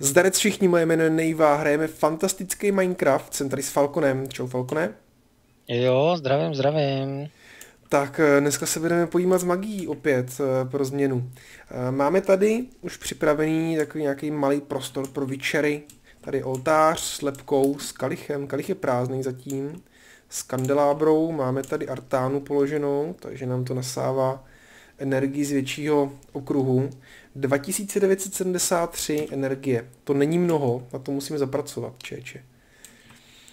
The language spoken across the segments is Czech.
Zdarec všichni, moje jméno je Nejva, hrajeme fantastický Minecraft, jsem tady s Falconem. Čau Falcone. Jo, zdravím, zdravím. Tak eh, dneska se budeme pojímat s magií opět eh, pro změnu. Eh, máme tady už připravený takový nějaký malý prostor pro večery. Tady oltář s lepkou, s kalichem, kalich je prázdný zatím, s kandelábrou, máme tady artánu položenou, takže nám to nasává energii z většího okruhu. 2973 energie. To není mnoho, na to musíme zapracovat, čeče.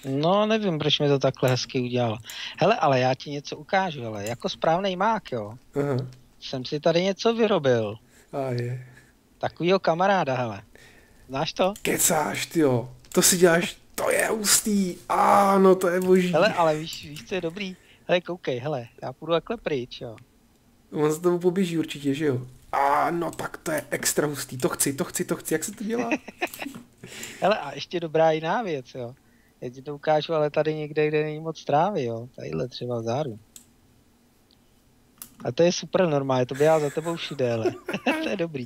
No, nevím, proč mi to takhle hezky udělal. Hele, ale já ti něco ukážu, ale jako správný mák, jo. Aha. Jsem si tady něco vyrobil. A je. Takovýho kamaráda, hele. Znáš to? Kecáš, tyjo. To si děláš, to je hustý. Ano, to je boží. Hele, ale víš, víš, co je dobrý? Hele, koukej, hele, já půjdu takhle pryč, jo. On se tomu poběží určitě, že jo? A no tak to je extra hustý, to chci, to chci, to chci, jak se to dělá? Hele, a ještě dobrá jiná věc, jo. Já ti to ukážu, ale tady někde, kde není moc trávy, jo. Tadyhle třeba záru. A to je super normálně, to běhá za tebou všude, ale to je dobrý.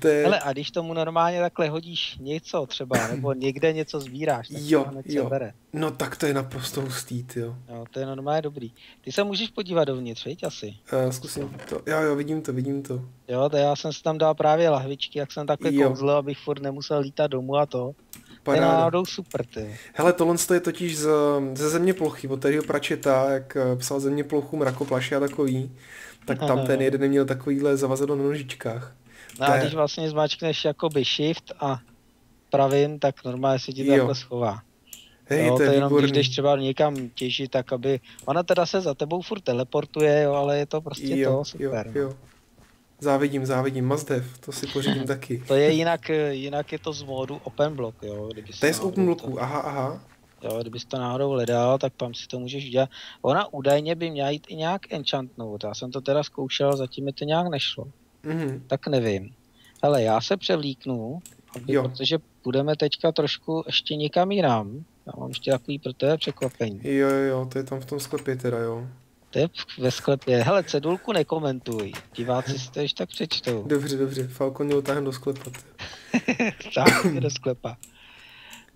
To je... Hele, a když tomu normálně takhle hodíš něco třeba, nebo někde něco sbíráš, tak Jo, to jo. sebere. No tak to je naprosto hustý, jo. Jo, to je normálně dobrý. Ty se můžeš podívat dovnitř, viď asi? Uh, zkusím to. Jo, jo, vidím to, vidím to. Jo, to já jsem si tam dal právě lahvičky, jak jsem takhle Jo. kouzlil, abych furt nemusel lítat domů a to. To je Paráda. náhodou super, ty. Hele, tohle je totiž z, ze země plochy, od Terryho Pračeta, jak eh, psal země plochu, mrakoplaše a takový, tak tam Aha. ten jeden neměl takovýhle zavazadlo na nožičkách. No To a je- když vlastně zmáčkneš jakoby shift a pravým, tak normálně se ti to takhle schová. Hej, jo, to je jenom když jdeš třeba někam těžit, tak aby... Ona teda se za tebou furt teleportuje, jo, ale je to prostě jo, to super. Jo, jo. Závidím, závidím, Mazdev, to si pořídím taky. To je jinak, jinak je to z módu Open Block, jo. Kdyby To je z Open to- Blocku, aha, aha. Jo, kdybys to náhodou hledal, tak tam si to můžeš udělat. Ona údajně by měla jít i nějak enchantnout. Já jsem to teda zkoušel, zatím mi to nějak nešlo. Mhm. Tak nevím. Hele, já se převlíknu, aby, Jo. protože budeme teďka trošku ještě někam jinam. Já mám ještě takový pro tebe překvapení. Jo, jo, jo, to je tam v tom sklepě teda, jo. To je ve sklepě. Hele, cedulku nekomentuj. Diváci si to ještě tak přečtou. Dobře, dobře, Falcon mě utáhne do sklepa. Táhni do sklepa.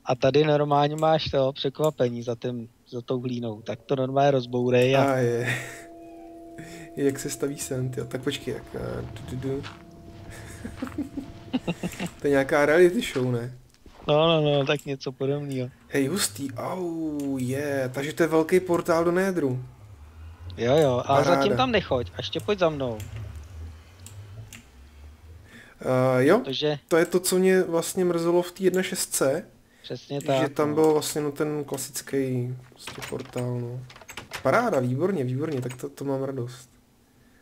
A tady normálně máš to překvapení za, tím, za tou hlínou. Tak to normálně rozbourej a A je. Jak se staví sen, jo. Tak počkej, jak... eh, Du, du, du. to je nějaká reality show, ne? No, no, no, tak něco podobného. Hej, hustý, au, je, takže to je velký portál do Nédru. Jo, jo, ale Paráda. zatím tam nechoď, a ještě pojď za mnou. Uh, jo, Protože to je to, co mě vlastně mrzelo v té 1.6, přesně tak. že tam no. byl vlastně no, ten klasický prostě portál, no. Paráda, výborně, výborně, tak to, to mám radost.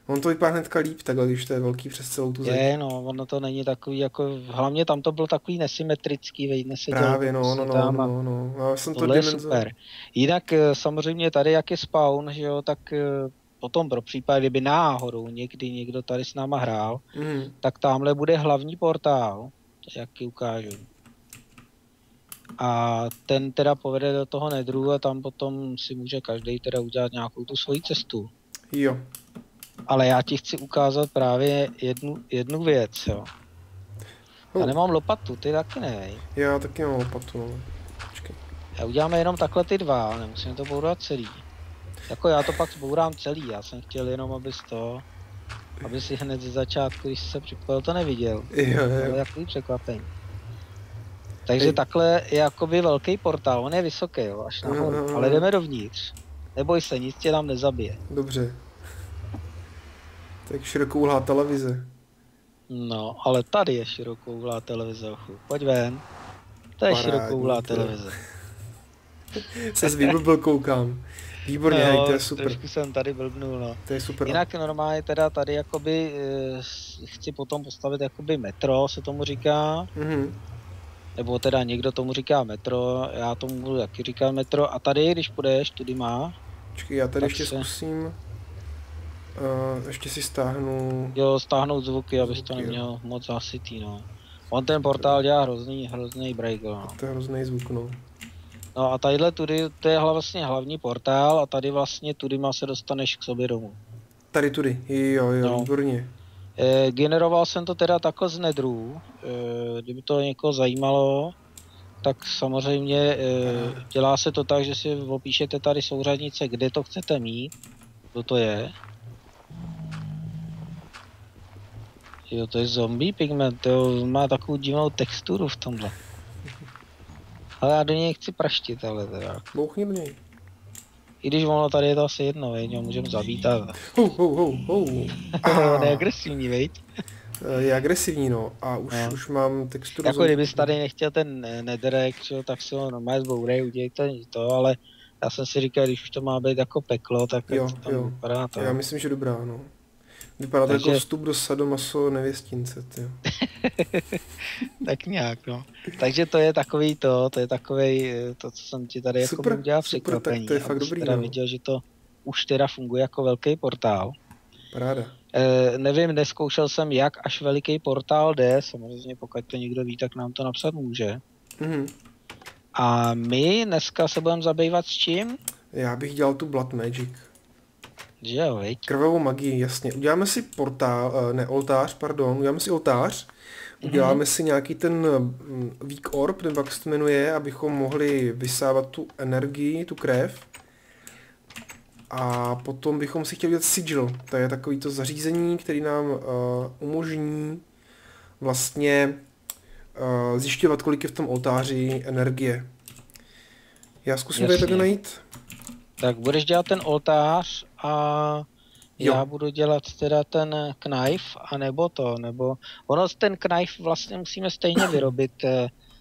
On to vypadá hnedka líp takhle, když to je velký přes celou tu zeď. Je, no, ono to není takový jako, hlavně tam to bylo takový nesymetrický, veď neseděl. Právě, no, no, prostě no, tam a no, no, no. Já jsem to je super. Jinak eh, samozřejmě tady, jak je spawn, že jo, tak eh, potom pro případ, kdyby náhodou někdy někdo tady s náma hrál, Mhm. tak tamhle bude hlavní portál, jak ti ukážu. A ten teda povede do toho nedru a tam potom si může každý teda udělat nějakou tu svoji cestu. Jo, Ale já ti chci ukázat právě jednu, jednu věc, jo. Já Oh. nemám lopatu, ty taky ne, já taky mám lopatu, no. Počkej. Já uděláme jenom takhle ty dva, nemusíme to bourat celý. Jako já to pak zbourám celý, já jsem chtěl jenom, abys to, aby si hned ze začátku, když jsi se připojil, to neviděl. Jo, To je jo. takový překvapení. Takže Hej. takhle je jakoby velký portál, on je vysoký, jo, až nahoru, Mhm. ale jdeme dovnitř. Neboj se, nic tě tam nezabije. Dobře. Tak širokouhlá televize. No, ale tady je širokouhlá televize, ochu. Pojď ven. To je širokouhlá televize. Se zvýblbil koukám. Výborně, hej, to je super. trošku jsem tady blbnul, no. To je super. Jinak normálně teda tady jakoby eh, s- chci potom postavit jakoby metro, se tomu říká, Mhm. Nebo teda někdo tomu říká metro, já tomu budu taky říkat metro a tady, když půjdeš, tudy má, Počkej, já tady ještě se- zkusím. Uh, ještě si stáhnu. jo, stáhnout zvuky, abys to Zvuky, jo. neměl moc zasitý, no. On ten portál dělá hrozný, hrozný break, no. To je hrozný zvuk, no. No a tadyhle tudy, to je vlastně hlavní portál a tady vlastně tudy má se dostaneš k sobě domů. Tady tudy. Jo, jo, No. výborně. E, generoval jsem to teda takhle z nedrů. E, kdyby to někoho zajímalo, tak samozřejmě e, dělá se to tak, že si opíšete tady souřadnice, kde to chcete mít, kdo to je. Jo, to je zombie pigment, to má takovou divnou texturu v tomhle. Ale já do něj chci praštit, ale teda. Bouchni něj. I když ono tady je to asi jedno, veď, ho můžeme zavítat. Hou, hou, hou, hou. On je agresivní, veď? Eh, Je agresivní, no. A už, No. už mám texturu. Jako kdybys tady nechtěl ten netherek, že jo, tak si ho normálně zbourej, udělej to, ale já jsem si říkal, když už to má být jako peklo, tak Jo, to tam jo. vypadá to. Já myslím, že dobrá, no. Vypadá to Takže- jako vstup do sadomaso nevěstince, ty. Tak nějak, no. Takže to je takový to, to je takový eh, to, co jsem ti tady jako Super, udělal super, překvapení. tak to je fakt dobrý, teda no. viděl, že to už teda funguje jako velký portál. Paráda. E, nevím, neskoušel jsem, jak až veliký portál jde, samozřejmě pokud to někdo ví, tak nám to napsat může. Mhm. A my dneska se budeme zabývat s čím? Já bych dělal tu Blood Magic. Že jo, viď? Krvavou magii, jasně. Uděláme si portál, eh, ne, oltář, pardon, uděláme si oltář, uděláme si nějaký ten mm, weak orb, nebo jak se to jmenuje, abychom mohli vysávat tu energii, tu krev. A potom bychom si chtěli dělat sigil. To je takový to zařízení, který nám uh, umožní vlastně uh, zjišťovat, kolik je v tom oltáři energie. Já zkusím tady Jasně. takhle najít. Tak budeš dělat ten oltář a Jo. já budu dělat teda ten knife, anebo to, nebo ono ten knife vlastně musíme stejně vyrobit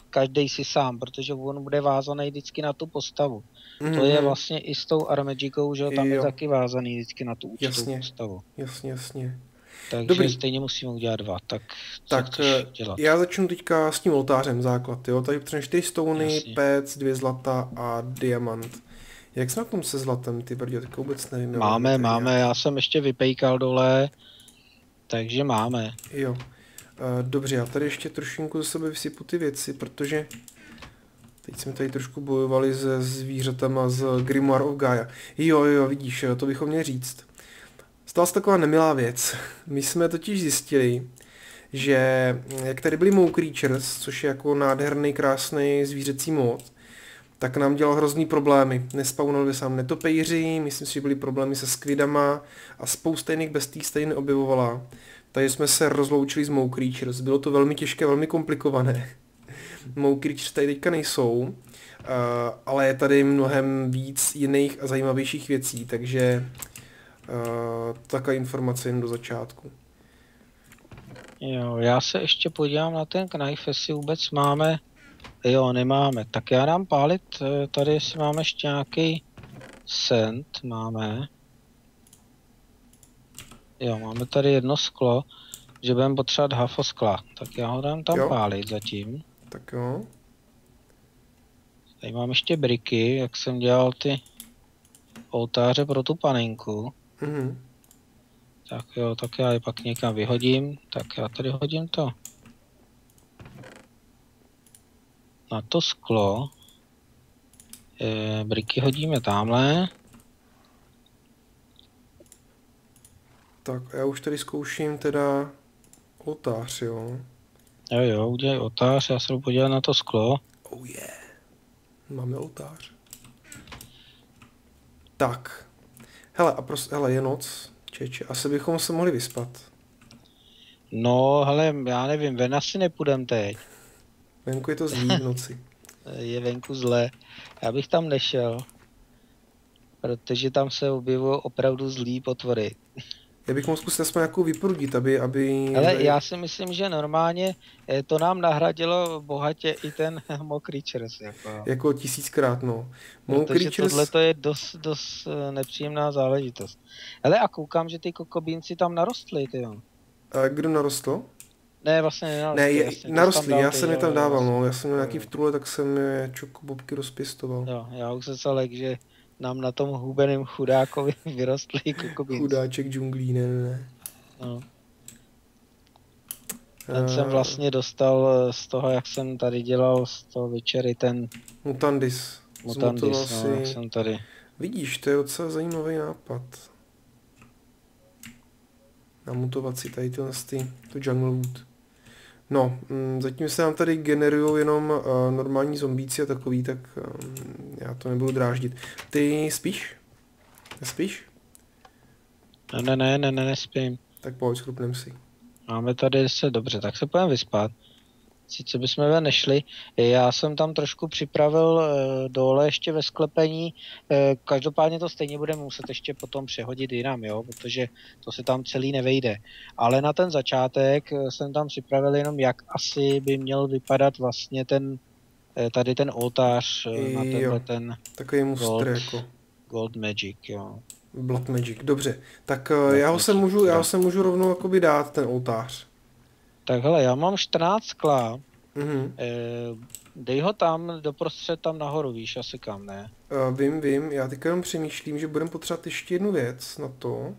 každý si sám, protože on bude vázaný vždycky na tu postavu. To je Mhm. vlastně i s tou Armagicou, že jo, tam je Jo. taky vázaný vždycky na tu určitou Jasně. postavu. Jasně, jasně. Takže Dobrý. stejně musíme udělat dva, tak Tak eh, dělat? já začnu teďka s tím oltářem základ, jo. Tady potřebuješ 4 stony, pec, dvě zlata a diamant. Jak jsme na tom se zlatem, ty brdě, tak vůbec nevím. Máme, Tady máme, já jsem ještě vypejkal dole, takže máme. Jo. Eh, Dobře, já tady ještě trošinku ze sebe vysypu ty věci, protože teď jsme tady trošku bojovali se zvířatama z Grimoire of Gaia. Jo, jo, vidíš, jo, to bychom měli říct. Stala se taková nemilá věc. My jsme totiž zjistili, že jak tady byli Mow Creatures, což je jako nádherný, krásný zvířecí mod, tak nám dělal hrozný problémy. Nespawnovali se nám netopejři, myslím si, že byly problémy se squidama a spousta jiných bestí se tady neobjevovala. Takže jsme se rozloučili s Mow Creatures. Bylo to velmi těžké, velmi komplikované. Mow Creatures tady teďka nejsou, uh, ale je tady mnohem víc jiných a zajímavějších věcí, takže uh, taková informace jen do začátku. Jo, já se ještě podívám na ten knife, jestli vůbec máme. Jo, nemáme. Tak já dám pálit eh, tady, jestli máme ještě nějaký send. Máme. Jo, máme tady jedno sklo, že budeme potřebovat hafo skla. Tak já ho dám tam Jo. pálit zatím. Tak jo. Tady mám ještě briky, jak jsem dělal ty oltáře pro tu panenku. Mhm. Tak jo, tak já je pak někam vyhodím. Tak já tady hodím to. Na to sklo. E, briky hodíme tamhle. Tak já už tady zkouším teda oltář, jo. Jo jo, udělej otář, já se jdu podívat na to sklo. Oh yeah. Máme oltář. Tak. Hele, a pros, hele, je noc, čeče, asi bychom se mohli vyspat. No, hele, já nevím, ven asi nepůjdem teď. Venku je to zlý v noci. Je venku zle. Já bych tam nešel. Protože tam se objevují opravdu zlý potvory. Já bych mohl zkusit aspoň nějakou vyprudit, aby, aby... Ale já si myslím, že normálně eh, to nám nahradilo bohatě i ten Mock Creatures. Jako. Jako tisíckrát, no. Mow Protože Creatures, tohle to je dost, dost eh, nepříjemná záležitost. Ale a koukám, že ty kokobínci tam narostly, ty jo. a kdo narostl? Ne, vlastně nenarostly. Ne, je, to tam dal já jsem je tam dával, no. Já jsem měl nějaký Jo. v trule, tak jsem je čokobobky rozpěstoval. Jo, já už se celek, že nám na tom hubeném chudákovi vyrostly kokobínci. Chudáček džunglí, ne, ne, ne. No. Ten jsem Eh, vlastně dostal eh, z toho, jak jsem tady dělal z toho večery ten Mutandis. Mutandis, no, jak si- jsem tady. Vidíš, to je docela zajímavý nápad. namutovat si tady tyhle ty, tu jungle wood. No, mm, zatím se nám tady generují jenom uh, normální zombíci a takový, tak um, já to nebudu dráždit. Ty spíš? Nespíš? Ne, ne, ne, ne, ne, nespím. Tak pojď, schrupnem si. Máme tady se dobře, tak se pojďme vyspat. Sice bychom ve nešli. Já jsem tam trošku připravil e, dole ještě ve sklepení. E, každopádně to stejně budeme muset ještě potom přehodit jinam, jo, protože to se tam celý nevejde. Ale na ten začátek e, jsem tam připravil jenom, jak asi by měl vypadat vlastně ten tady ten oltář na tenhle ten Takový mustr gold, jako. gold Magic, jo. Blood Magic, dobře. Tak Blood já ho, se můžu, já ho se můžu rovnou jakoby dát, ten oltář. Tak hele, já mám 14 skla. Mhm. E, dej ho tam doprostřed tam nahoru, víš, asi kam, ne? Uh, vím, vím, já teď jenom přemýšlím, že budeme potřebovat ještě jednu věc na to.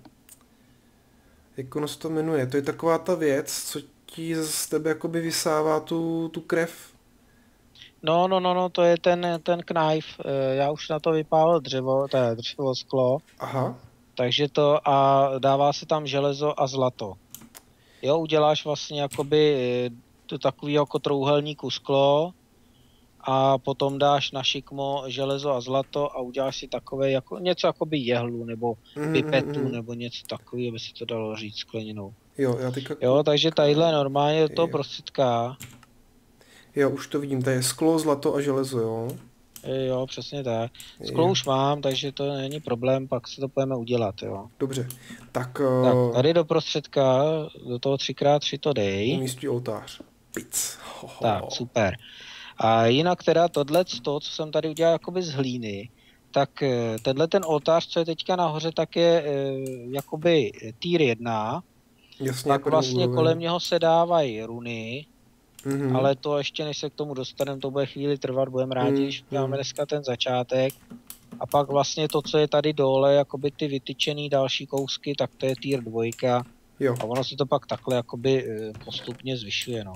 Jak ono se to jmenuje? To je taková ta věc, co ti z tebe jakoby vysává tu, tu krev. No, no, no, no, to je ten, ten knife. E, já už na to vypálil dřevo, to je dřevo sklo. Aha. Takže to a dává se tam železo a zlato. Jo, uděláš vlastně jakoby e, to takový jako trouhelníku sklo a potom dáš na šikmo železo a zlato a uděláš si takové jako něco jakoby jehlu nebo Mhm, pipetu mhm. nebo něco takového, aby se to dalo říct skleninou. Jo, já teďka... Jo, takže tadyhle normálně to Jo. prostředká. Jo, už to vidím, to je sklo, zlato a železo, jo. E, Jo, přesně tak. Sklo už mám, takže to není problém, pak se to půjdeme udělat, jo. Dobře, tak, Tak, uh, tady do prostředka, do toho 3x3 to dej. umístí oltář. Pic. Tak, super. A jinak teda tohle, to, co jsem tady udělal jakoby z hlíny, tak eh, tenhle ten oltář, co je teďka nahoře, tak je eh, jakoby tier 1, Jasně, pak první vlastně úroveň. kolem něho se dávají runy, Mhm. ale to ještě než se k tomu dostaneme, to bude chvíli trvat, budeme rádi, Mm, když uděláme dneska ten začátek. A pak vlastně to, co je tady dole, jakoby ty vytyčený další kousky, tak to je tier 2 Jo, a ono se to pak takhle jakoby eh, postupně zvyšuje, no.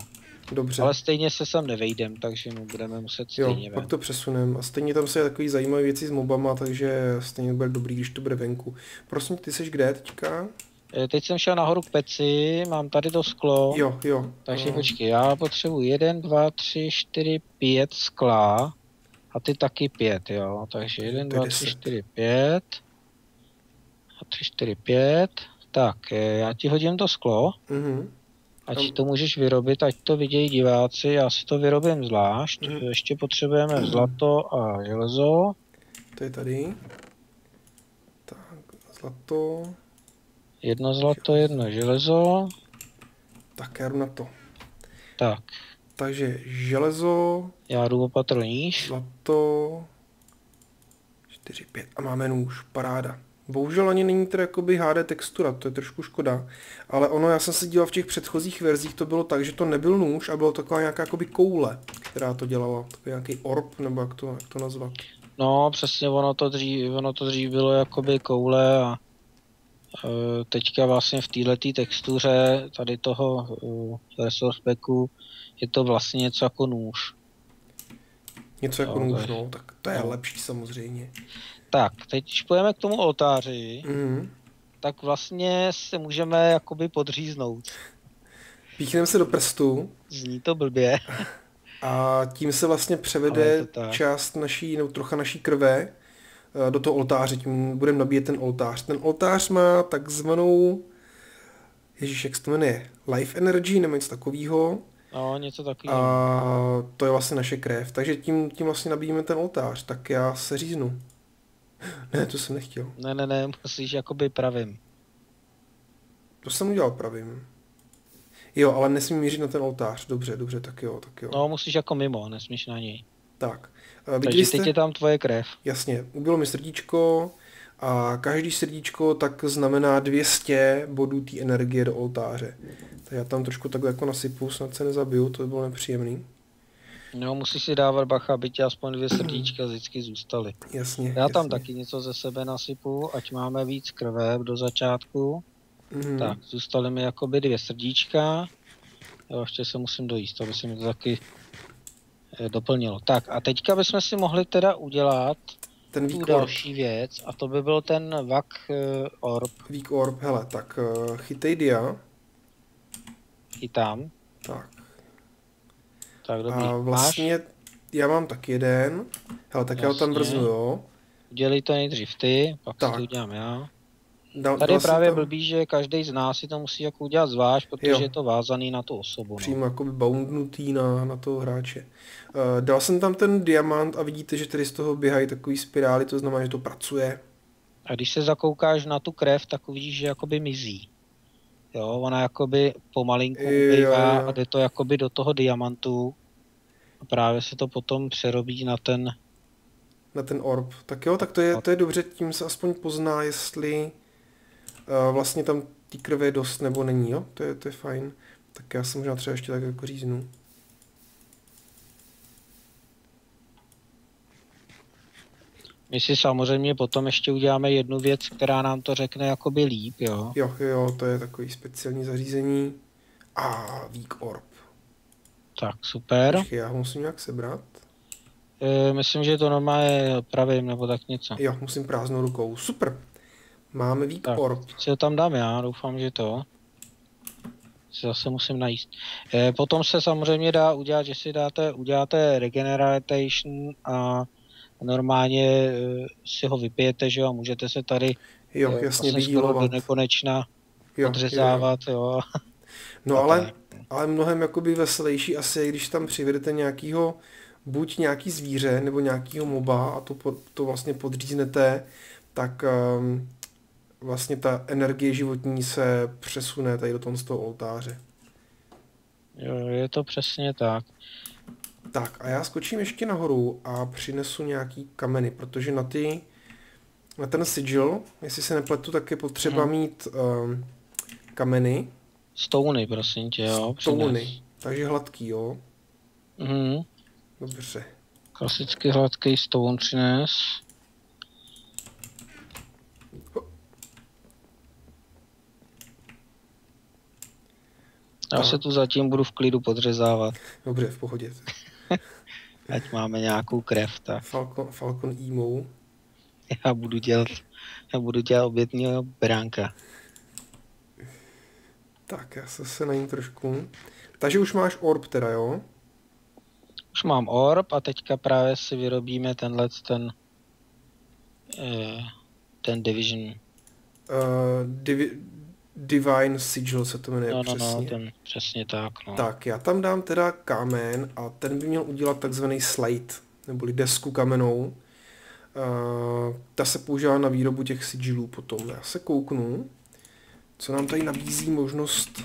dobře. Ale stejně se sem nevejdem, takže mu budeme muset Jo, stejně pak ven. to přesunem. A stejně tam se takový zajímavé věci s mobama, takže stejně bude dobrý, když to bude venku. Prosím, ty jsi kde teďka? Eh, Teď jsem šel nahoru k peci, mám tady to sklo, Jo, jo. takže no. počkej, já potřebuji 1, 2, 3, 4, 5 skla a ty taky 5, jo, takže 1, To je 2, 3, 10. 4, 5 a 3, 4, 5, tak eh, já ti hodím to sklo, Mhm. ať to můžeš vyrobit, ať to vidějí diváci, já si to vyrobím zvlášť, Mhm. ještě potřebujeme zlato a železo, To je tady. Tak, zlato. Jedno zlato, jedno železo, Tak, já jdu na to. tak, Takže železo, já jdu opatro níž, zlato, 4, 5 a máme nůž, paráda. Bohužel ani není teda jakoby HD textura, to je trošku škoda, ale ono, já jsem se díval v těch předchozích verzích, to bylo tak, že to nebyl nůž a bylo taková nějaká jakoby koule, která to dělala, takový nějaký orb, nebo jak to, jak to nazvat. No, přesně, ono to dřív, ono to dřív bylo jakoby koule a teďka vlastně v této textuře tady toho e, resource packu je to vlastně něco jako nůž. Něco jako No, nůž, no, tak to je no. lepší samozřejmě. Tak, teď když půjdeme k tomu oltáři, Mhm. tak vlastně se můžeme jakoby podříznout. Píchneme se do prstu Zní to blbě. a tím se vlastně převede část naší, nebo trocha naší krve eh, do toho oltáře, tím budeme nabíjet ten oltář. Ten oltář má takzvanou, ježíš, jak se to jmenuje, life energy nebo něco takového No, něco takového. a to je vlastně naše krev, takže tím, tím vlastně nabíjíme ten oltář, tak já se říznu. Ne, to jsem nechtěl. Ne, ne, ne, musíš jakoby pravým. To jsem udělal pravým. Jo, ale nesmím mířit na ten oltář. Dobře, dobře, tak jo, tak jo. No, musíš jako mimo, nesmíš na něj. Tak. Eh, Takže jste? teď je tam tvoje krev. Jasně, ubylo mi srdíčko a každý srdíčko tak znamená 200 bodů té energie do oltáře. Tak já tam trošku takhle jako nasypu, snad se nezabiju, to by bylo nepříjemný. No, musíš si dávat bacha, aby ti aspoň dvě srdíčka vždycky zůstaly. Jasně. Já tam jasně. taky něco ze sebe nasypu, ať máme víc krve do začátku. Mhm. Tak, zůstaly mi jakoby dvě srdíčka. Jo, ještě se musím dojíst, aby se mi to taky doplnilo. Tak a teďka bychom si mohli teda udělat ten tu další věc a to by byl ten Vak uh, Orb, Weak Orb, hele, tak uh, chytej dia. chytám. Tak. Tak dobrý, A máš? vlastně já mám tak jeden. Hele, tak já ho tam brznu, jo. Udělej to nejdřív ty, pak Tak. si to udělám já. Dal, Tady dal je jsem právě tam blbý, že každý z nás si to musí jako udělat zvlášť, protože Jo. je to vázaný na tu osobu. No. přímo jakoby boundnutý na, na toho hráče. Uh, dal jsem tam ten diamant a vidíte, že tady z toho běhají takový spirály, to znamená, že to pracuje. A když se zakoukáš na tu krev, tak uvidíš, že jakoby mizí. Jo, ona jakoby pomalinku ubývá a jde to jakoby do toho diamantu. A právě se to potom přerobí na ten, na ten orb. Tak jo, tak to je, to je dobře, tím se aspoň pozná, jestli uh, vlastně tam té krve dost nebo není, jo? To je, to je fajn. Tak já se možná třeba ještě tak jako říznu. my si samozřejmě potom ještě uděláme jednu věc, která nám to řekne jakoby líp, jo. Jo, jo, jo, to je takový speciální zařízení. A Weak Orb. Tak super. Počkej, já ho musím nějak sebrat. E, myslím, že to normálně pravím, nebo tak něco. Jo, musím prázdnou rukou. Super. Máme. Si ho tam dám já, doufám, že to. Si zase musím najíst. E, potom se samozřejmě dá udělat, že si dáte, uděláte regeneration a normálně e, si ho vypijete, že jo, a můžete se tady Jo, e, jasně, vlastně do nekonečna Jo, jo, jo. odřezávat, jo. No a ale, tak. ale mnohem jakoby veselější asi je, když tam přivedete nějakýho, buď nějaký zvíře, nebo nějakýho moba a to, to vlastně podříznete, tak um, vlastně ta energie životní se přesune tady do toho, z toho oltáře. jo. Je to přesně tak. Tak a já skočím ještě nahoru a přinesu nějaký kameny, protože na ty, na ten sigil, jestli se nepletu, tak je potřeba Mhm. mít um, kameny, Stony, prosím tě, jo. stouny, takže hladký, jo. Mhm. Dobře. Klasicky hladký stone přines. Já se tu zatím budu v klidu podřezávat, Dobře, v pohodě. ať máme nějakou krev, tak Falcon, Falcon Emo. já budu dělat, já budu dělat obětního beránka. Tak, já se se najím trošku. Takže už máš orb teda, jo? Už mám orb a teďka právě si vyrobíme tenhle ten eh, ten division, Uh, divi, Divine Sigil se to jmenuje no, no, přesně. no, ten přesně tak, no. Tak, já tam dám teda kámen a ten by měl udělat takzvaný slate, neboli desku kamenou. Uh, ta se používá na výrobu těch sigilů potom. Já se kouknu, co nám tady nabízí možnost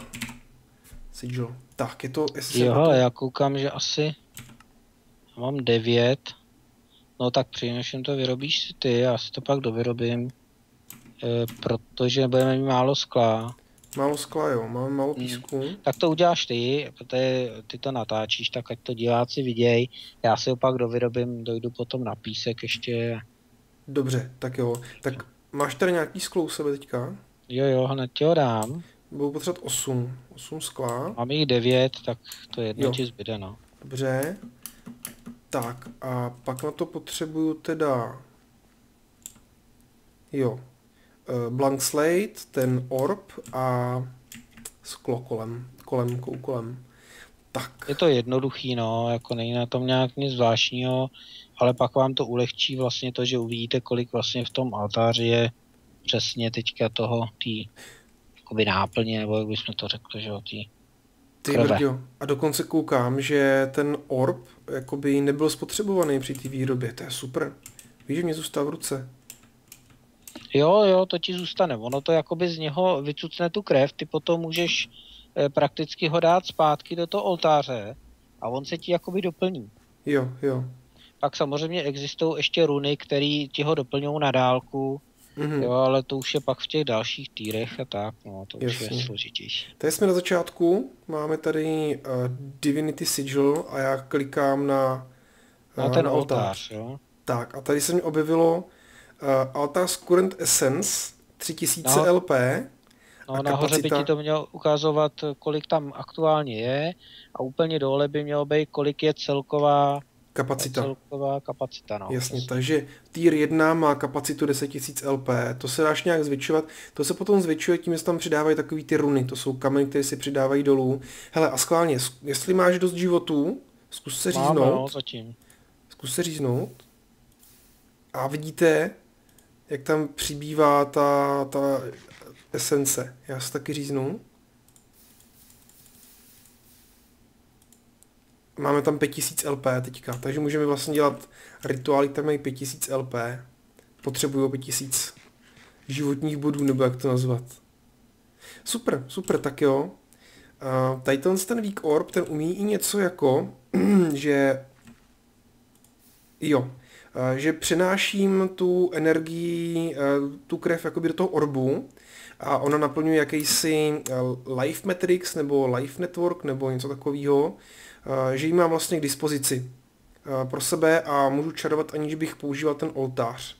sigil. Tak, je to... Jo, nepletu- já koukám, že asi mám devět. No tak přineším to vyrobíš si ty, já si to pak dovyrobím. E, protože budeme mít málo skla. Málo skla, jo, máme málo Hmm. písku. Tak to uděláš ty, protože ty to natáčíš, tak ať to diváci vidějí. Já si ho pak dovyrobím, dojdu potom na písek ještě. Dobře, tak jo. Tak máš tady nějaký sklo u sebe teďka? Jo, jo, hned ti ho dám. Budu potřebovat 8. 8 skla. Mám jich devět, tak to jedno Jo. ti zbyde, no. Dobře. Tak a pak na to potřebuju teda... Jo. Eh, Blank slate, ten orb a sklo kolem, kolem, kolem. Tak, Je to jednoduchý, no, jako není na tom nějak nic zvláštního, ale pak vám to ulehčí vlastně to, že uvidíte, kolik vlastně v tom altáři je přesně teďka toho, tý, jakoby náplně, nebo jak bychom to řekli, že jo, tý. ty brďo. A dokonce koukám, že ten orb jakoby nebyl spotřebovaný při té výrobě. To je super. Víš, že mě zůstal v ruce. Jo, jo, to ti zůstane, ono to jakoby z něho vycucne tu krev, ty potom můžeš eh, prakticky ho dát zpátky do toho oltáře a on se ti jakoby doplní. Jo, jo. Pak samozřejmě existují ještě runy, které ti ho doplňují na dálku, Mhm. jo, ale to už je pak v těch dalších týrech a tak, no, to už Jasně. je složitější. Tady jsme na začátku, máme tady uh, Divinity Sigil a já klikám na, Na uh, ten oltář, jo. Tak a tady se mi objevilo uh, Altář Current Essence 3000 No. LP. No, A nahoře by kapacita? ti to mělo ukazovat, kolik tam aktuálně je a úplně dole by mělo být, kolik je celková Kapacita. Celková kapacita, no. Jasně, přesně. takže tier 1 má kapacitu 10 000 LP, to se dáš nějak zvětšovat, to se potom zvětšuje tím, že tam přidávají takový ty runy, to jsou kameny, které si přidávají dolů. Hele, a schválně, jestli máš dost životů, zkus se říznout. Máme, no, zatím. Zkus se říznout. A vidíte, jak tam přibývá ta, ta esence. Já se taky říznu. Máme tam 5000 LP teďka, takže můžeme vlastně dělat rituály, které mají 5000 LP. Potřebují 5000 životních bodů, nebo jak to nazvat. Super, super, tak jo. Uh, tady ten Weak Orb, ten umí i něco jako, že jo, že přenáším tu energii, uh, tu krev jakoby do toho orbu a ona naplňuje jakýsi life matrix nebo life network nebo něco takového, Eh, že ji mám vlastně k dispozici eh, pro sebe a můžu čarovat, aniž bych používal ten oltář.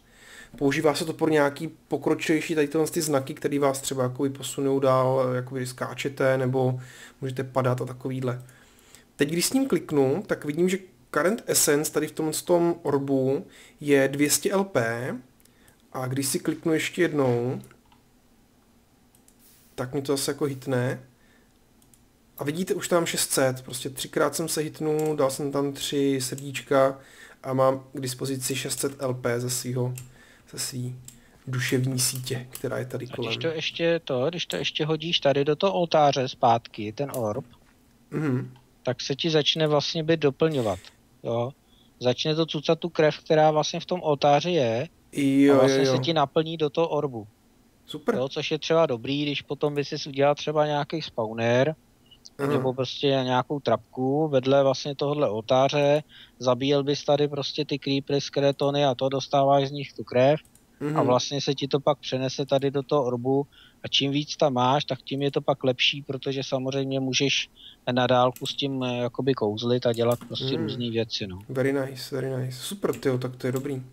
Používá se to pro nějaký pokročilejší tady ty znaky, které vás třeba jakoby posunou dál, eh, jako když skáčete, nebo můžete padat a takovýhle. Teď, když s ním kliknu, tak vidím, že current essence tady v tom, tom orbu je 200 LP a když si kliknu ještě jednou, tak mi to zase jako hitne a vidíte, už tam 600, prostě třikrát jsem se hitnul, dal jsem tam tři srdíčka a mám k dispozici 600 LP ze svého, ze svý duševní sítě, která je tady kolem. A když to ještě to, když to ještě hodíš tady do toho oltáře zpátky, ten orb, mm-hmm. tak se ti začne vlastně být doplňovat, jo. Začne to cucat tu krev, která vlastně v tom oltáři je jo, a vlastně jo, jo. se ti naplní do toho orbu. Super. Jo, což je třeba dobrý, když potom by si udělal třeba nějaký spawner, Aha. nebo prostě nějakou trapku vedle vlastně tohohle oltáře, zabíjel bys tady prostě ty creepery, skeletony a to dostáváš z nich tu krev mm-hmm. a vlastně se ti to pak přenese tady do toho orbu a čím víc tam máš, tak tím je to pak lepší, protože samozřejmě můžeš na dálku s tím eh, jakoby kouzlit a dělat prostě mm. různé věci. No. Very nice, very nice. Super, tyjo, tak to je dobrý.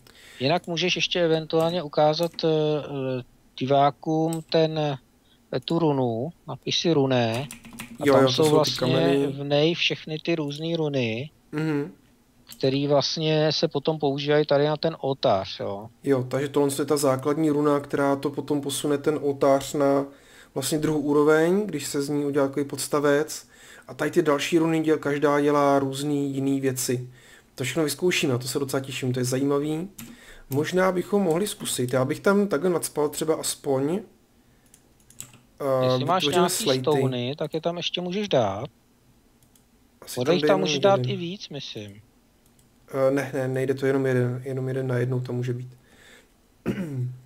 Jinak můžeš ještě eventuálně ukázat uh, divákům ten tu runu, napiš si runé, a jo, tam jo, jsou, jsou vlastně v nej všechny ty různé runy, mm-hmm. Který vlastně se potom používají tady na ten oltář, jo. Jo, takže tohle je ta základní runa, která to potom posune ten oltář na vlastně druhou úroveň, když se z ní udělá takový podstavec. A tady ty další runy, děl, každá dělá různé jiné věci. To všechno vyzkoušíme, to se docela těším, to je zajímavý. Možná bychom mohli zkusit, já bych tam takhle nadspal třeba aspoň Uh, Jestli máš nějaký slajty. stony, tak je tam ještě můžeš dát. Asi tam můžeš dát i víc, myslím. Uh, ne, ne, nejde to jenom jeden, jenom jeden na jednou to může být.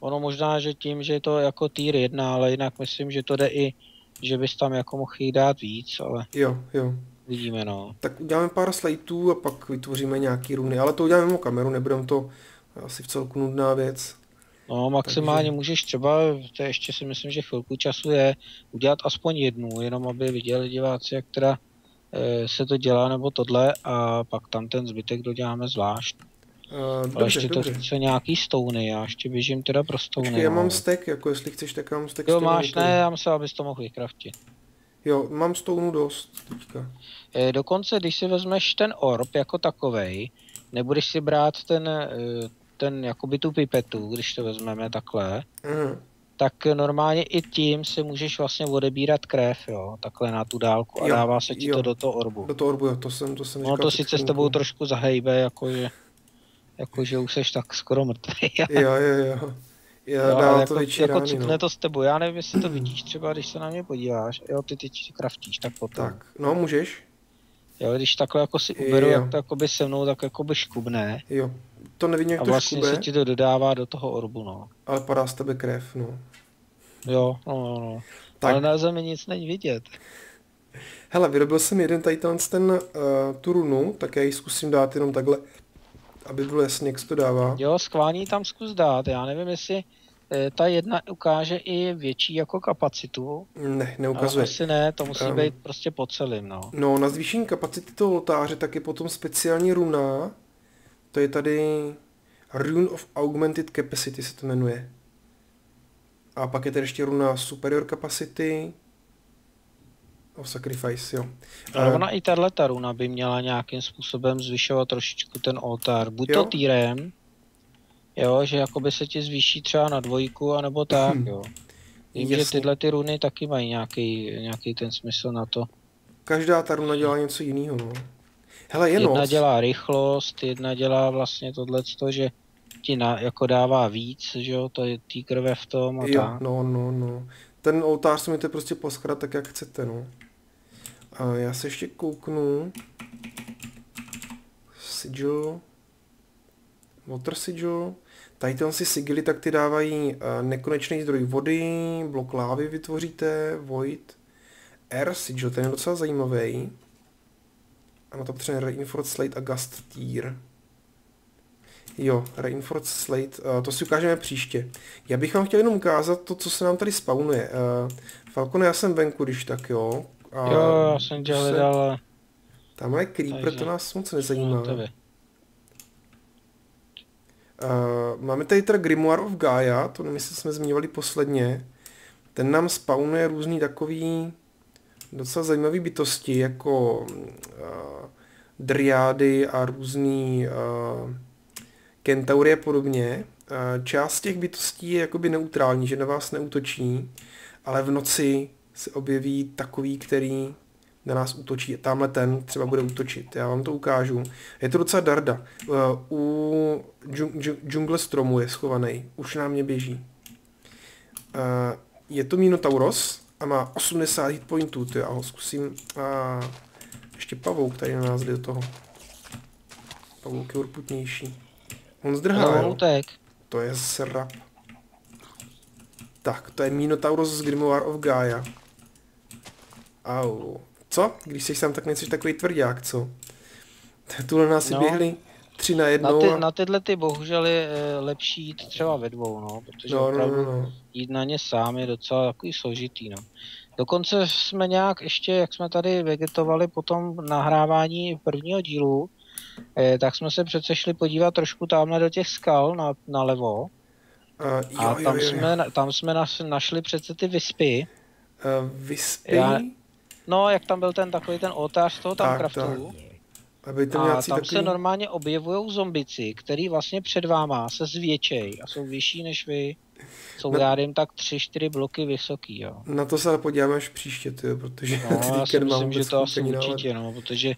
ono možná, že tím, že je to jako tier 1, ale jinak myslím, že to jde i, že bys tam jako mohl jí dát víc, ale... Jo, jo. Vidíme, no. Tak uděláme pár slateů a pak vytvoříme nějaký runy, ale to uděláme mimo kameru, nebudeme to asi v celku nudná věc. No maximálně Takže... můžeš třeba, to ještě si myslím, že chvilku času je, udělat aspoň jednu, jenom aby viděli diváci, jak teda se to dělá nebo tohle a pak tam ten zbytek doděláme zvlášť. Uh, Ale dobře, ještě dobře. to chce nějaký stouny, já ještě běžím teda pro stouny. Počkej, já mám stek, jako jestli chceš, tak já mám stek Jo, máš, ne, já myslím, abys to mohl vykraftit. Jo, mám stounu dost teďka. E, dokonce, když si vezmeš ten orb jako takovej, nebudeš si brát ten, ten jakoby tu pipetu, když to vezmeme takhle, mm. Tak normálně i tím si můžeš vlastně odebírat krev, jo, takhle na tu dálku a jo, dává se ti jo. to do toho orbu. Do toho orbu, jo, to jsem, to jsem No to sice s tebou trošku zahejbe, jakože, jakože už seš tak skoro mrtvý. jo, jo, jo. Já jo, dál jako, to jako rány, no. to s tebou, já nevím, jestli to vidíš třeba, když se na mě podíváš, jo, ty teď kraftíš, tak potom. Tak, no můžeš. Jo, když takhle jako si uberu, jo. jak to jakoby se mnou, tak jakoby škubne. Jo, to nevidím, jak a to vlastně škube. se ti to dodává do toho orbu, no. Ale padá z tebe krev, no. Jo, no, no, no. Tak. Ale na zemi nic není vidět. Hele, vyrobil jsem jeden tady ten, uh, tu runu, tak já ji zkusím dát jenom takhle, aby bylo jasně, jak se to dává. Jo, skvání tam zkus dát, já nevím, jestli Eh, ta jedna ukáže i větší jako kapacitu. Ne, neukazuje. Asi ne, to musí um, být prostě po celým, no. No, na zvýšení kapacity toho oltáře tak je potom speciální runa, to je tady Rune of Augmented Capacity se to jmenuje. A pak je tady ještě runa Superior Capacity of Sacrifice, jo. Ale Eh, ona i tahle ta runa by měla nějakým způsobem zvyšovat trošičku ten oltár. Buď to Jo. týrem, jo, že jakoby se ti zvýší třeba na dvojku, anebo tak, Hm. jo. Vím, že jasně. tyhle ty runy taky mají nějaký, nějaký ten smysl na to. Každá ta runa dělá něco jiného, no. Hele, je Jedna noc. dělá rychlost, jedna dělá vlastně tohleto, že ti na, jako dává víc, že jo, to je tý krve v tom a Jo, tak. no, no, no. Ten oltář si můžete prostě poskrat tak, jak chcete, no. A já se ještě kouknu. Sigil. Water sigil. Tady tyhle si sigily, tak ty dávají uh, nekonečný zdroj vody, blok lávy vytvoříte, void. Air sigil, ten je docela zajímavý. A na to potřebujeme Reinforced Slate a Gust Tier. Jo, Reinforced Slate, uh, to si ukážeme příště. Já bych vám chtěl jenom ukázat to, co se nám tady spawnuje. Uh, Falcone, já jsem venku, když tak jo. A Jo, já jsem tě se- hledal, ale Tamhle je Creeper, Takže- to nás moc nezajímá. Uh, máme tady teda Grimoire of Gaia, to jestli jsme zmiňovali posledně. Ten nám spawnuje různý takový docela zajímavý bytosti, jako uh, driády a různý uh, kentaury a podobně. Uh, část těch bytostí je jakoby neutrální, že na vás neútočí, ale v noci se objeví takový, který na nás útočí. Tamhle ten třeba bude útočit. Já vám to ukážu. Je to docela darda. Uh, u džung- džung- džungle stromu je schovaný. Už na mě běží. Uh, je to Minotauros a má 80 hit pointů. Ty, já ho zkusím. Uh, ještě pavouk tady na nás jde do toho. Pavouk je urputnější. On zdrhá, utek. To je srap. Tak, to je Minotaurus z Grimoire of Gaia. Au. Co? Když jsi tam, tak nejsi takový tvrdák, co? Tuhle nás si No. běhli tři na Na, jednou ty, a... na tyhle ty bohužel je eh, lepší jít třeba ve dvou, no, protože No, no, no, no. Jít na ně sám je docela takový složitý, no. Dokonce jsme nějak ještě, jak jsme tady vegetovali po tom nahrávání prvního dílu, eh, tak jsme se přece šli podívat trošku tamhle do těch skal na, nalevo Uh, jo, a tam jo, jo. jsme, na- tam jsme nas, našli přece ty vyspy. Uh, vyspy, Já- No, jak tam byl ten takový ten oltář z toho tam Tak, craftu. Aby tam A tam takový... se normálně objevují zombici, který vlastně před váma se zvětšej a jsou vyšší než vy. Jsou, já dejím tak 3-4 bloky vysoký, jo. Na to se podíváme až příště, tyjo, protože No, já si myslím, že to asi na led. určitě, no, protože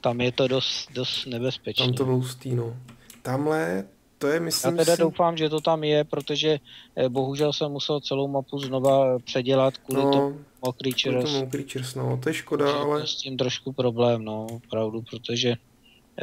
tam je to dost, dost nebezpečné. Tam to bylo hustý, no. Tamhle, to je, Já myslím teda si... doufám, že to tam je, protože eh, bohužel jsem musel celou mapu znova předělat kvůli no, tomu kvůli Creatures. tomu Creatures, no, to je škoda, ale... s tím trošku problém, no, opravdu, protože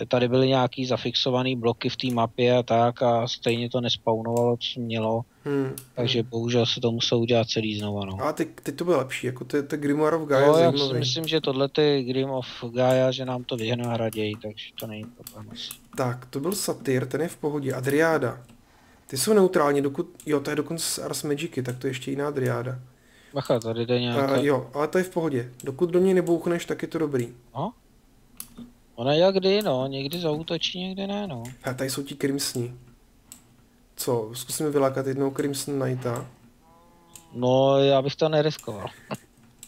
tady byly nějaký zafixovaný bloky v té mapě a tak a stejně to nespawnovalo, co mělo, Hmm, takže hmm. bohužel se to muselo udělat celý znova, no. A teď, teď to bylo lepší, jako to, to Grimoire of Gaia No, já si myslím, že tohle ty Grim of Gaia, že nám to vyhnahradějí, takže to není problém. Tak, to byl Satyr, ten je v pohodě. A Driáda. Ty jsou neutrální, dokud... Jo, to je dokonce z Ars Magicy, tak to je ještě jiná Driáda. Bacha, tady jde A, nějaká... jo, ale to je v pohodě. Dokud do něj nebouchneš, tak je to dobrý. No? Ona jak kdy, no, někdy zautočí, někdy ne, no. A tady jsou ti Crimsoni. Co, zkusíme vylákat jednou Crimson Knighta. No, já bych to neriskoval.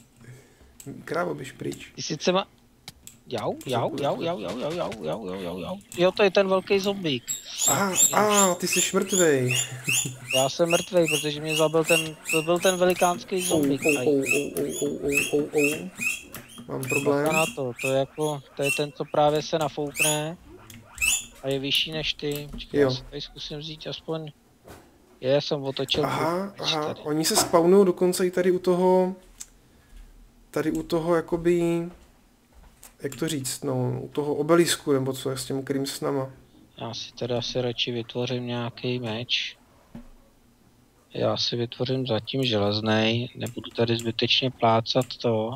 Krávo, běž pryč. Ty sice má... Jau, jau, jau, jau, jau, jau, jau, jau, jau, jau, jau. Jo, to je ten velký zombík. A, a, ty jsi mrtvej. Já jsem mrtvej, protože mě zabil ten, to byl ten velikánský zombík. ou, tady. ou, ou, ou, ou, ou, ou. Mám problém. Na to, to je jako, to je ten, co právě se nafoukne a je vyšší než ty. Počkej, Jo. já si tady zkusím vzít aspoň... Je, jsem otočil. Aha, aha, tady. oni se spawnují dokonce i tady u toho, tady u toho jakoby, jak to říct, no, u toho obelisku, nebo co je s těm Crimsonama. Já si teda asi radši vytvořím nějaký meč. Já si vytvořím zatím železný, nebudu tady zbytečně plácat to.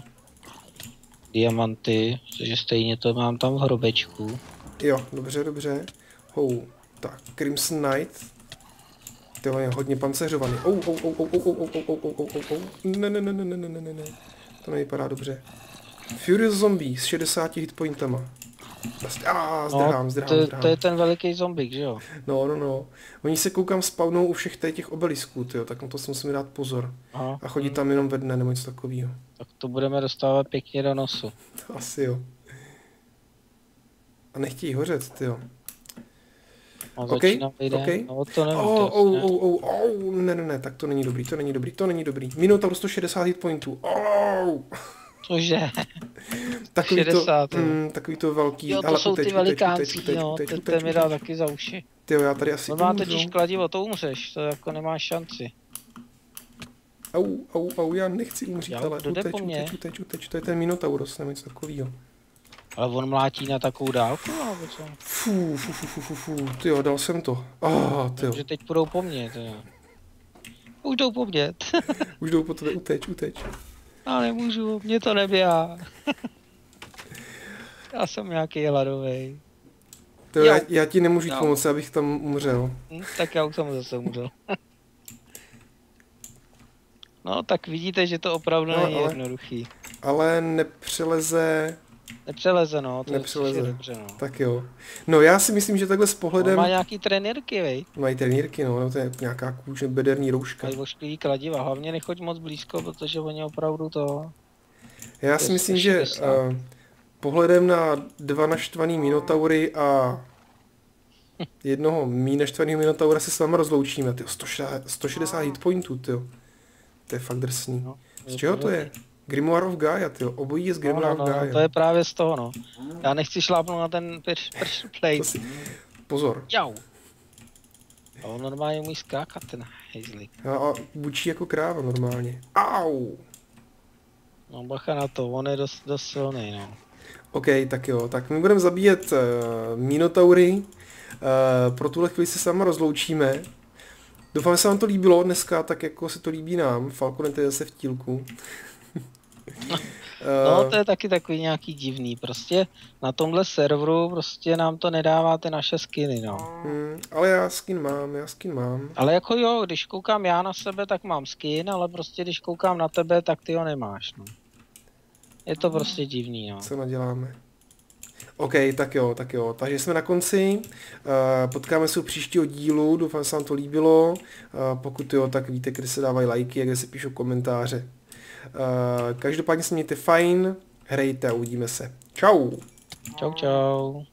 Diamanty, protože stejně to mám tam v hrobečku. Jo, dobře, dobře. Hou, tak, Crimson Knight. Ty je hodně panceřovaný. Ou, ou, ou, ou, ou, ou, ou, ou, ou, ou. Ne, ne, ne, ne, ne, ne, ne, ne. To nevypadá dobře. Furious Zombie s 60 hitpointama. Prostě, a No, zdrhám, zdrhám, to, je- zdrhám. to je ten veliký zombik, že jo? No, no, no. Oni se koukám spawnou u všech těch obelisků, tyjo, tak na to si musíme dát pozor. Aha. A chodí tam jenom ve dne nebo něco takového. Tak to budeme dostávat pěkně do nosu. Asi jo. A nechtějí hořet, tyjo. No, Ok, lidé. ok. No, to nevím. Oh, to oh, oh, oh, oh, ne, ne, ne, tak to není dobrý, to není dobrý, to není dobrý. Minuta 160 hit pointů. Oh, Cože? takový 60, to, jo. mm, takový to velký, Jo, to ale jsou uteč, ty uteč, velikánský, uteč, uteč, no, uteč, to, uteč, to mi dá uteč. taky za uši. Tyjo, já tady asi On má umřu. totiž kladivo, to umřeš, to jako nemáš šanci. Au, au, au, já nechci umřít, Jo, ale uteč, po mně? uteč, uteč, uteč, to je ten Minotaurus, nebo něco takového. Ale on mlátí na takovou dálku, nebo co? Fú, fú, fú, fú, fú, fú, tyjo, dal jsem to. Ah, tyjo, Takže teď půjdou po mně, to jo. Už jdou po mně, už jdou po tebe, uteč, uteč. Ale nemůžu, mě to neběhá. Já jsem nějaký hladový. Jo. já, já ti nemůžu jít Jo. pomoci, abych tam umřel. Hm, tak já už jsem zase umřel. No, tak vidíte, že to opravdu No, není ale- jednoduchý. Ale nepřeleze, Nepřeleze, no, to Nepřeleze. je dobře, no. tak jo. No já si myslím, že takhle s On pohledem... má nějaký trenérky, vej. Mají trenírky, no, to je nějaká kůže, bederní rouška. Mají ošklivý kladiva, hlavně nechoď moc blízko, protože oni opravdu to... Já to si myslím, že 160. uh, pohledem na dva naštvaný minotaury a jednoho mý naštvaného minotaura se s váma rozloučíme, ty 160, 160 hitpointů, ty. To je fakt drsný. No, Z čeho to je? Grimoire of Gaia, ty. Obojí je z No, Grimoire no, of no, Gaia. to je právě z toho, no. Já nechci šlápnout na ten pressure To plate. si... Pozor. Jau. A on normálně umí skákat, ten hejzlik. A, a bučí jako kráva normálně. Au! No bacha na to, on je dost, dost silný, no. OK, tak jo, tak my budeme zabíjet uh, Minotaury. Uh, pro tuhle chvíli se s váma rozloučíme. Doufám, že se vám to líbilo dneska, tak jako se to líbí nám. Falconet je zase v tílku. No Eh, to je taky takový nějaký divný, prostě na tomhle serveru prostě nám to nedává ty naše skiny, no. hm, ale já skin mám, já skin mám. Ale jako jo, když koukám já na sebe, tak mám skin, ale prostě když koukám na tebe, tak ty ho nemáš, no. Je to prostě divný, no. Co naděláme? OK, tak jo, tak jo. Takže jsme na konci. Uh, potkáme se u příštího dílu. Doufám, že se vám to líbilo. Uh, pokud jo, tak víte, kde se dávají lajky a kde se píšou komentáře. Uh, každopádně se mějte fajn, hrajte a uvidíme se. Čau! Čau, čau.